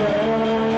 Israel.